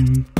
Um,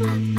Mom.